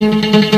คน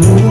move